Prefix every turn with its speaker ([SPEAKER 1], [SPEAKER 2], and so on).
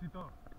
[SPEAKER 1] compositor.